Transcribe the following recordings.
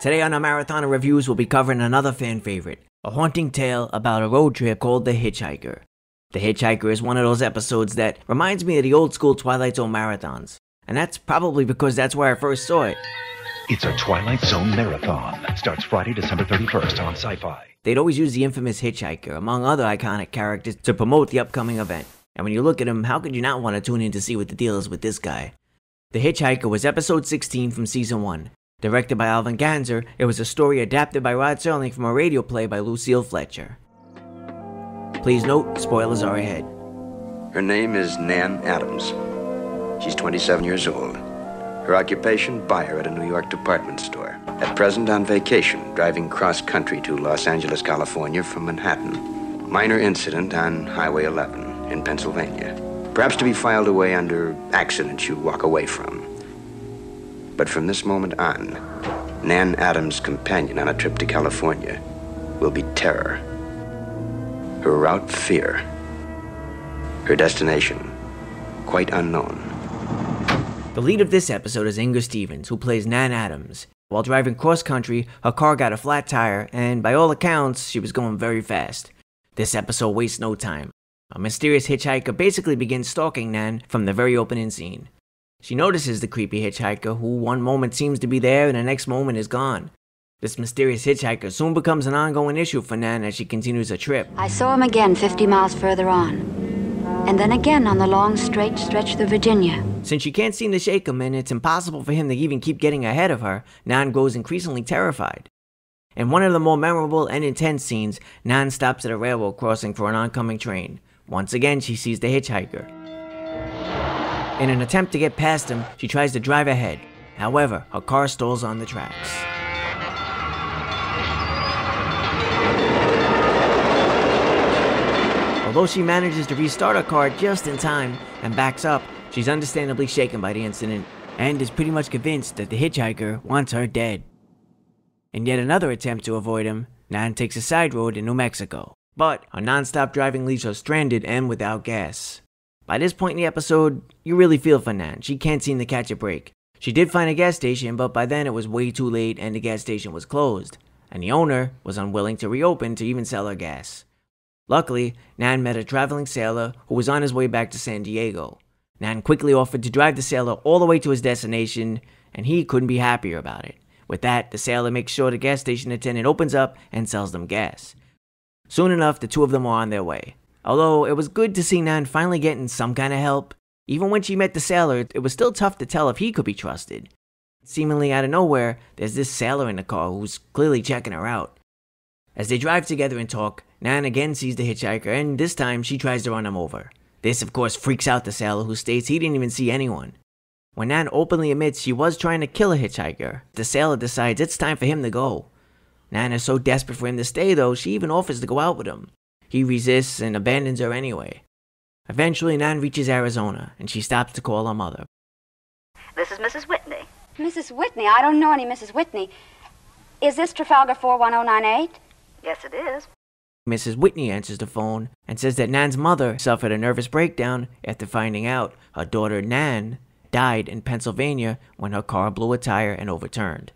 Today on our Marathon of Reviews, we'll be covering another fan favorite, a haunting tale about a road trip called The Hitchhiker. The Hitchhiker is one of those episodes that reminds me of the old school Twilight Zone marathons, and that's probably because that's where I first saw it. It's a Twilight Zone marathon. Starts Friday, December 31st on Sci Fi. They'd always use the infamous Hitchhiker, among other iconic characters, to promote the upcoming event. And when you look at him, how could you not want to tune in to see what the deal is with this guy? The Hitchhiker was episode 16 from season 1. Directed by Alvin Ganzer, it was a story adapted by Rod Serling from a radio play by Lucille Fletcher. Please note, spoilers are ahead. Her name is Nan Adams. She's 27 years old. Her occupation, buyer at a New York department store. At present on vacation, driving cross country to Los Angeles, California from Manhattan. Minor incident on Highway 11 in Pennsylvania. Perhaps to be filed away under accidents you walk away from. But from this moment on, Nan Adams' companion on a trip to California will be terror. Her route, fear. Her destination, quite unknown. The lead of this episode is Inger Stevens, who plays Nan Adams. While driving cross country, her car got a flat tire, and by all accounts, she was going very fast. This episode wastes no time. A mysterious hitchhiker basically begins stalking Nan from the very opening scene. She notices the creepy hitchhiker, who one moment seems to be there and the next moment is gone. This mysterious hitchhiker soon becomes an ongoing issue for Nan as she continues her trip. I saw him again 50 miles further on. And then again on the long straight stretch through Virginia. Since she can't seem to shake him and it's impossible for him to even keep getting ahead of her, Nan grows increasingly terrified. In one of the more memorable and intense scenes, Nan stops at a railroad crossing for an oncoming train. Once again, she sees the hitchhiker. In an attempt to get past him, she tries to drive ahead. However, her car stalls on the tracks. Although she manages to restart her car just in time and backs up, she's understandably shaken by the incident and is pretty much convinced that the hitchhiker wants her dead. In yet another attempt to avoid him, Nan takes a side road in New Mexico, but her non-stop driving leaves her stranded and without gas. By this point in the episode, you really feel for Nan. She can't seem to catch a break. She did find a gas station, but by then it was way too late and the gas station was closed, and the owner was unwilling to reopen to even sell her gas. Luckily, Nan met a traveling sailor who was on his way back to San Diego. Nan quickly offered to drive the sailor all the way to his destination, and he couldn't be happier about it. With that, the sailor makes sure the gas station attendant opens up and sells them gas. Soon enough, the two of them are on their way. Although it was good to see Nan finally getting some kind of help, even when she met the sailor, it was still tough to tell if he could be trusted. Seemingly out of nowhere, there's this sailor in the car who's clearly checking her out. As they drive together and talk, Nan again sees the hitchhiker, and this time she tries to run him over. This, of course, freaks out the sailor, who states he didn't even see anyone. When Nan openly admits she was trying to kill a hitchhiker, the sailor decides it's time for him to go. Nan is so desperate for him to stay, though, she even offers to go out with him. He resists and abandons her anyway. Eventually, Nan reaches Arizona, and she stops to call her mother. This is Mrs. Whitney. Mrs. Whitney? I don't know any Mrs. Whitney. Is this Trafalgar 41098? Yes, it is. Mrs. Whitney answers the phone and says that Nan's mother suffered a nervous breakdown after finding out her daughter Nan died in Pennsylvania when her car blew a tire and overturned.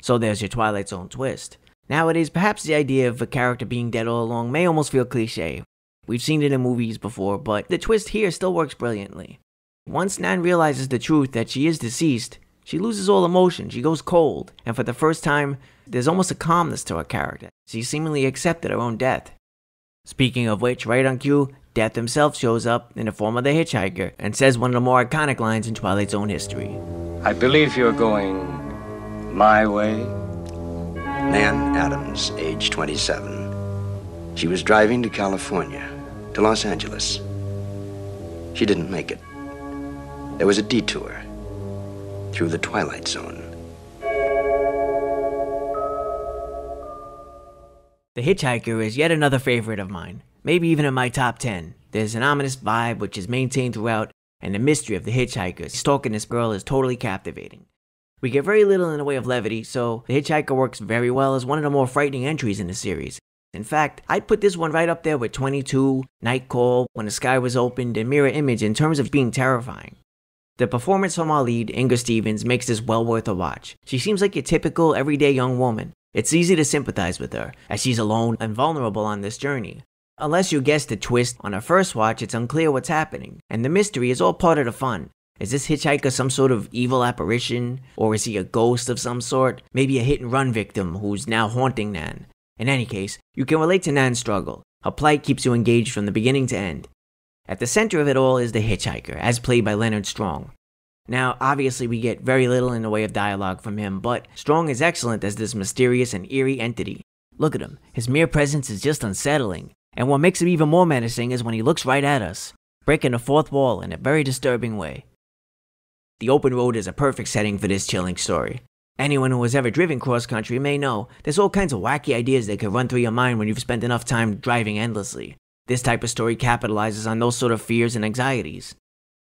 So there's your Twilight Zone twist. Nowadays, perhaps the idea of a character being dead all along may almost feel cliche. We've seen it in movies before, but the twist here still works brilliantly. Once Nan realizes the truth that she is deceased, she loses all emotion, she goes cold, and for the first time, there's almost a calmness to her character. She seemingly accepted her own death. Speaking of which, right on cue, Death himself shows up in the form of the hitchhiker and says one of the more iconic lines in Twilight Zone history. I believe you're going my way. Nan Adams, age 27. She was driving to California, to Los Angeles. She didn't make it. There was a detour through the Twilight Zone. The Hitchhiker is yet another favorite of mine, maybe even in my top 10. There's an ominous vibe which is maintained throughout, and the mystery of the hitchhiker stalking this girl is totally captivating. We get very little in the way of levity, so The Hitchhiker works very well as one of the more frightening entries in the series. In fact, I'd put this one right up there with 22, Night Call, When the Sky Was Opened, and Mirror Image in terms of being terrifying. The performance from our lead, Inger Stevens, makes this well worth a watch. She seems like your typical everyday young woman. It's easy to sympathize with her, as she's alone and vulnerable on this journey. Unless you guess the twist on her first watch, it's unclear what's happening, and the mystery is all part of the fun. Is this hitchhiker some sort of evil apparition? Or is he a ghost of some sort? Maybe a hit and run victim who's now haunting Nan? In any case, you can relate to Nan's struggle. Her plight keeps you engaged from the beginning to end. At the center of it all is the hitchhiker, as played by Leonard Strong. Now, obviously, we get very little in the way of dialogue from him, but Strong is excellent as this mysterious and eerie entity. Look at him, his mere presence is just unsettling. And what makes him even more menacing is when he looks right at us, breaking the fourth wall in a very disturbing way. The open road is a perfect setting for this chilling story. Anyone who has ever driven cross country may know there's all kinds of wacky ideas that could run through your mind when you've spent enough time driving endlessly. This type of story capitalizes on those sort of fears and anxieties.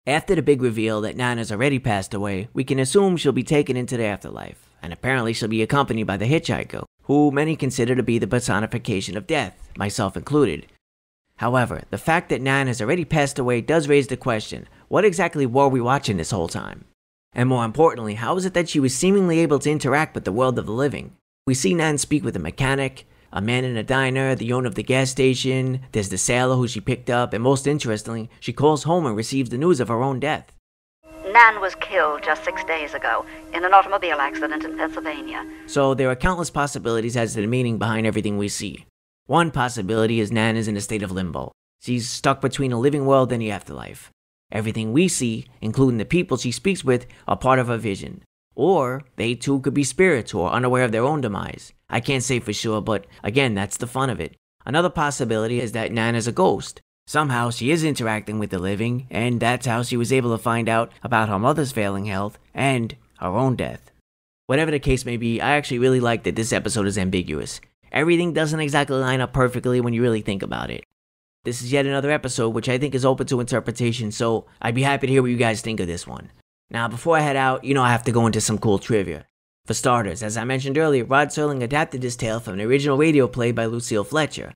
After the big reveal that Nan has already passed away, we can assume she'll be taken into the afterlife, and apparently she'll be accompanied by the hitchhiker, who many consider to be the personification of death, myself included. However, the fact that Nan has already passed away does raise the question what exactly were we watching this whole time? And more importantly, how is it that she was seemingly able to interact with the world of the living? We see Nan speak with a mechanic, a man in a diner, the owner of the gas station, there's the sailor who she picked up, and most interestingly, she calls home and receives the news of her own death. Nan was killed just six days ago in an automobile accident in Pennsylvania. So there are countless possibilities as to the meaning behind everything we see. One possibility is Nan is in a state of limbo. She's stuck between a living world and the afterlife. Everything we see, including the people she speaks with, are part of her vision. Or they too could be spirits who are unaware of their own demise. I can't say for sure, but again, that's the fun of it. Another possibility is that Nan is a ghost. Somehow she is interacting with the living, and that's how she was able to find out about her mother's failing health and her own death. Whatever the case may be, I actually really like that this episode is ambiguous. Everything doesn't exactly line up perfectly when you really think about it. This is yet another episode which I think is open to interpretation, so I'd be happy to hear what you guys think of this one. Now, before I head out, you know I have to go into some cool trivia. For starters, as I mentioned earlier, Rod Serling adapted this tale from an original radio play by Lucille Fletcher.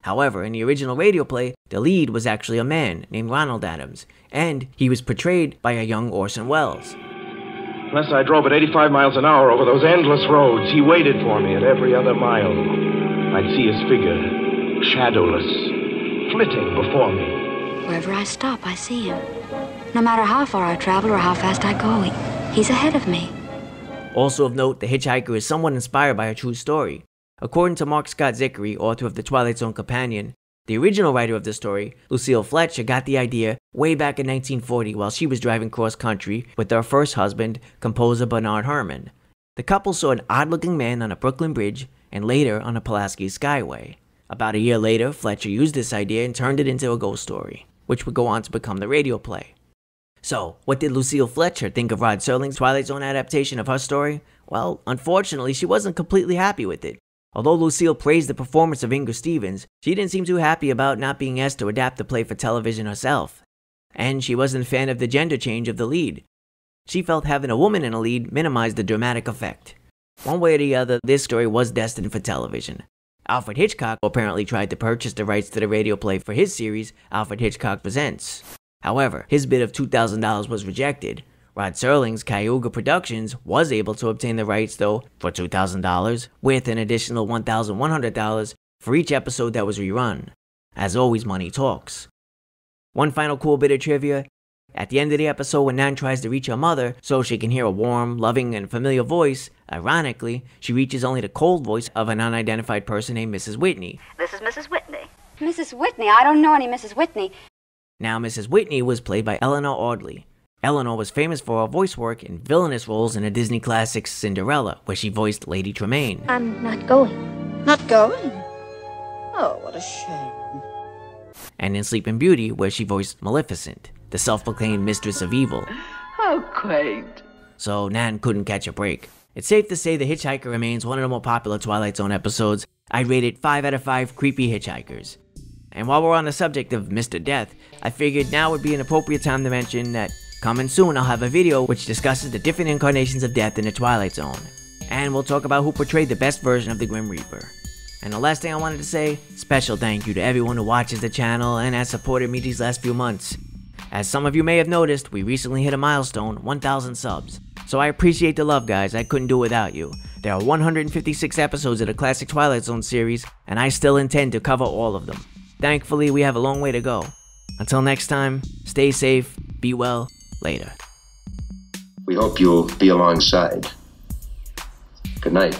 However, in the original radio play, the lead was actually a man named Ronald Adams, and he was portrayed by a young Orson Welles. Unless I drove at 85 miles an hour over those endless roads, he waited for me at every other mile. I'd see his figure, shadowless, flitting before me. Wherever I stop, I see him. No matter how far I travel or how fast I go, he's ahead of me. Also of note, The Hitchhiker is somewhat inspired by a true story. According to Mark Scott Zicree, author of The Twilight Zone Companion, the original writer of the story, Lucille Fletcher, got the idea way back in 1940 while she was driving cross country with her first husband, composer Bernard Herrmann. The couple saw an odd looking man on a Brooklyn bridge and later on a Pulaski Skyway. About a year later, Fletcher used this idea and turned it into a ghost story, which would go on to become the radio play. So, what did Lucille Fletcher think of Rod Serling's Twilight Zone adaptation of her story? Well, unfortunately, she wasn't completely happy with it. Although Lucille praised the performance of Inger Stevens, she didn't seem too happy about not being asked to adapt the play for television herself. And she wasn't a fan of the gender change of the lead. She felt having a woman in a lead minimized the dramatic effect. One way or the other, this story was destined for television. Alfred Hitchcock apparently tried to purchase the rights to the radio play for his series, Alfred Hitchcock Presents. However, his bid of $2,000 was rejected. Rod Serling's Cayuga Productions was able to obtain the rights, though, for $2,000, with an additional $1,100 for each episode that was rerun. As always, money talks. One final cool bit of trivia at the end of the episode, when Nan tries to reach her mother so she can hear a warm, loving, and familiar voice, ironically, she reaches only the cold voice of an unidentified person named Mrs. Whitney. This is Mrs. Whitney. Mrs. Whitney? I don't know any Mrs. Whitney. Now, Mrs. Whitney was played by Eleanor Audley. Eleanor was famous for her voice work in villainous roles in the Disney classic Cinderella, where she voiced Lady Tremaine. I'm not going. Not going? Oh, what a shame. And in Sleeping Beauty, where she voiced Maleficent, the self proclaimed mistress of evil. How quaint. So Nan couldn't catch a break. It's safe to say The Hitchhiker remains one of the more popular Twilight Zone episodes. I'd rate it 5 out of 5 creepy hitchhikers. And while we're on the subject of Mr. Death, I figured now would be an appropriate time to mention that coming soon I'll have a video which discusses the different incarnations of death in the Twilight Zone. And we'll talk about who portrayed the best version of the Grim Reaper. And the last thing I wanted to say, special thank you to everyone who watches the channel and has supported me these last few months. As some of you may have noticed, we recently hit a milestone 1,000 subs. So I appreciate the love, guys. I couldn't do it without you. There are 156 episodes of the classic Twilight Zone series, and I still intend to cover all of them. Thankfully, we have a long way to go. Until next time, stay safe, be well, later. We hope you'll be alongside. Good night.